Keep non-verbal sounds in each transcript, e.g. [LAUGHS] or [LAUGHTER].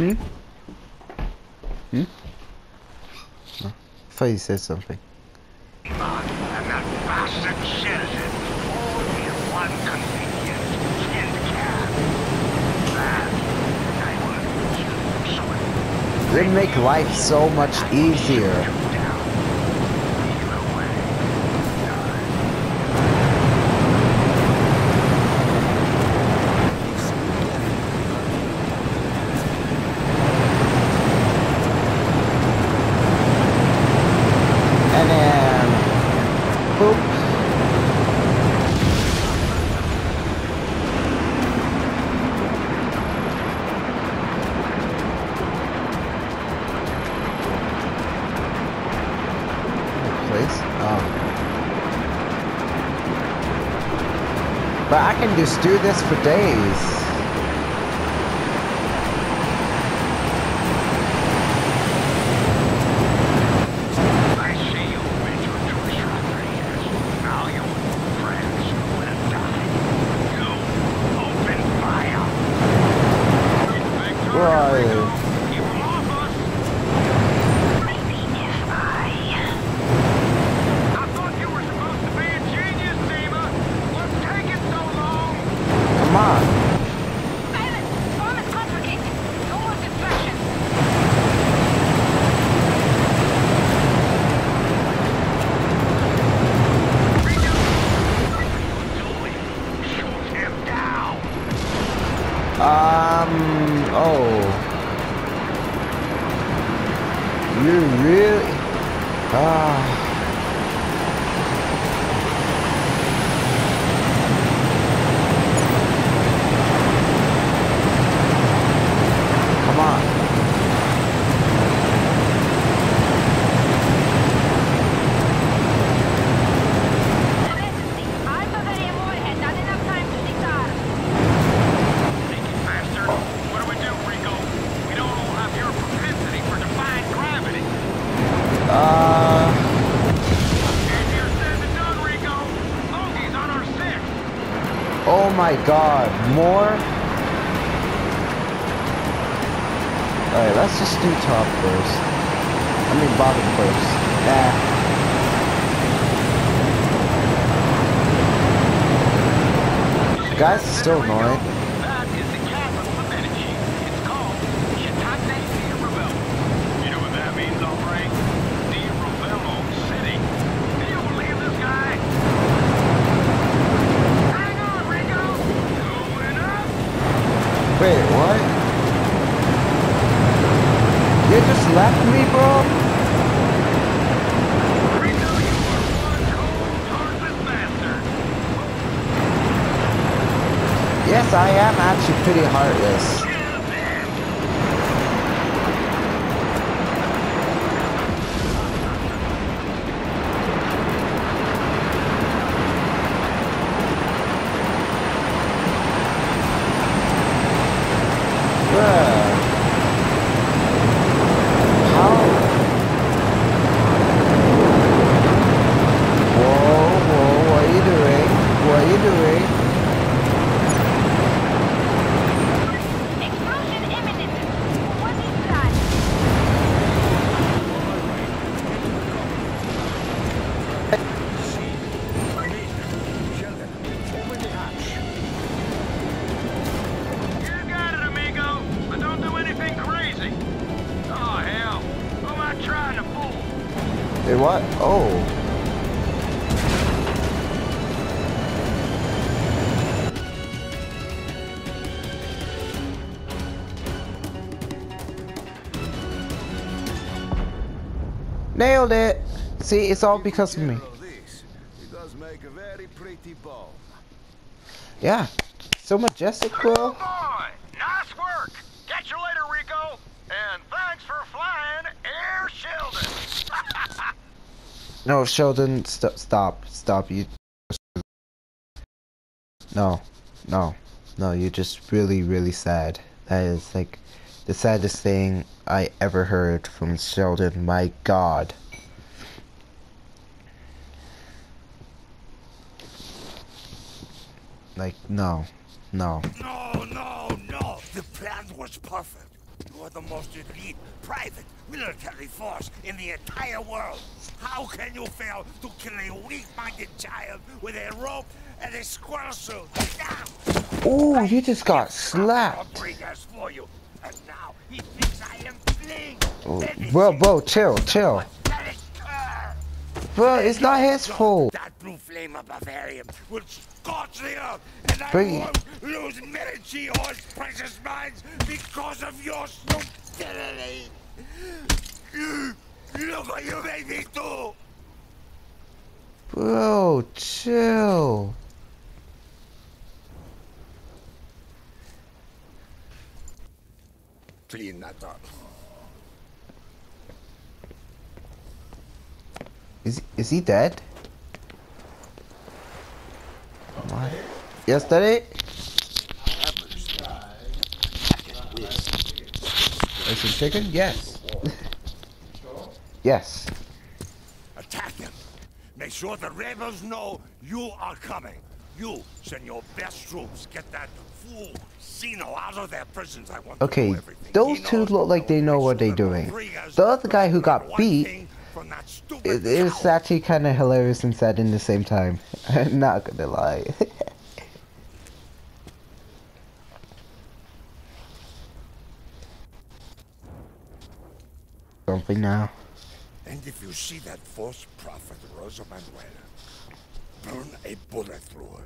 Hmm? Hmm? No. I thought you said something. Come on, and that bastard citizen, all in one convenient tin can. That, I would make life so much easier. But I can just do this for days. I see you with your Jewish Rodriguez. Now you friends who have died. You open fire. Where are you? Keep them off us. Maybe if I... I thought you were supposed to be a genius, Dimah. What's taking so long? Come on. Silence! Bomb is complicated. No more distractions. Shoot him down. Um, oh. You really? Ah. Come on. Emergency. Alpha variable had not enough time to disarm. Sneaky bastard. What do we do, Rico? We don't all have your propensity for defying gravity. Uh, Easier said than done, Rico. Bogey's on our six. Oh my god, more? Alright, let's just do top first. I mean bottom first. Eh. Guys still annoying. That is the capital of Medici. It's called Città di Ravello. You know what that means, all right? Di Ravello City. Can you believe this guy? Hang on, Rico. Going up. Wait, what? You just left me, bro? Rico, you are one cold, heartless bastard. Yes, I am actually pretty heartless. Wait, what? Oh. Nailed it! See, it's all because of me. It. Yeah. So majestic, bro. Oh. Nice work. Catch you later, Rico. And thanks for flying Air Sheldon. No, Sheldon, st stop, stop. You. No, no, no. You're just really, really sad. That is like the saddest thing I ever heard from Sheldon. My God. Like no, no. No, no, no. The plan was perfect. You are the most elite private military force in the entire world. How can you fail to kill a weak-minded child with a rope and a squirrel suit? Oh, you just got slapped. You. And now he thinks I am fleeing. Oh, Bro, bro, chill, chill. Pathetic. Uh, bro, it's not his fault. That blue flame of Bavarium will scorch the earth, and I Bring- won't lose or his precious minds because of your stupidity. You! Bro, chill. Clean that up. Is is he dead? What? Yes, daddy. Is it chicken? Yes. yes. Attack them. Make sure the rebels know you are coming. You send your best troops. Get that fool Zeno out of their prisons. I want to Okay, know those he two look like they know what they're doing. The other guy who got beat, thing from that stupid It, it's actually kind of hilarious and sad in the same time. [LAUGHS] Not gonna lie. [LAUGHS] Something now. And if you see that false prophet Rosa Manuel, burn a bullet through her.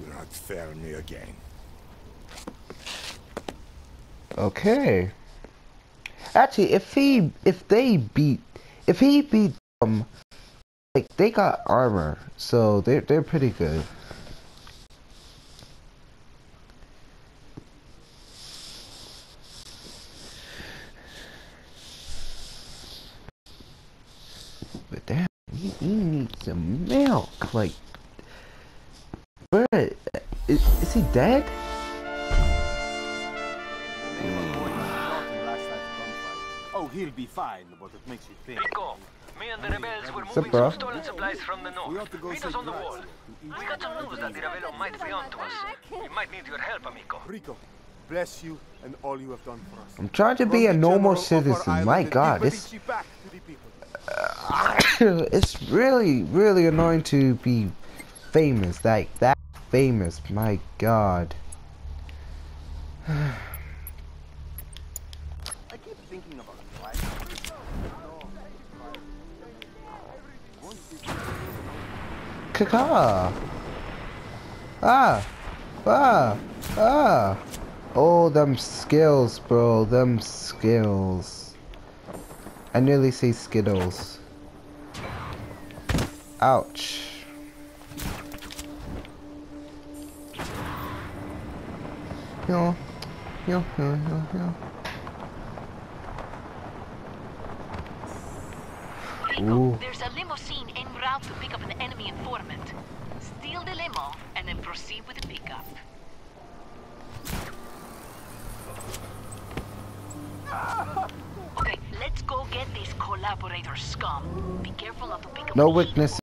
Do not fail me again. Okay. Actually, if he, if they beat, if he beat them, like they got armor, so they're they're pretty good. But damn, he, he needs milk. Like, bruh, is, is he dead? Oh, he'll be fine, but it makes you think. Rico, me and the rebels were up, moving some stolen supplies from the north. We ought to go Meet us on the wall. We got some news that the Ravello might be on to us. We might need your help, amico. Rico, bless you and all you have done for us. I'm trying to be a normal general of our citizen. My and God, give it's Medici back to the people. it's really, really annoying to be famous, like that famous. My God. I keep thinking about. Kaka. Ah. Ah. Ah. Oh, them skills, bro. Them skills. I nearly say Skittles. Ouch. Yo. Yo, yo, yo, yo. Ooh. there's a limousine en route to pick up an enemy informant. Steal the limo and then proceed with the pickup. Okay, [LAUGHS] let's go get this collaborator scum. Be careful not to pick up No weakness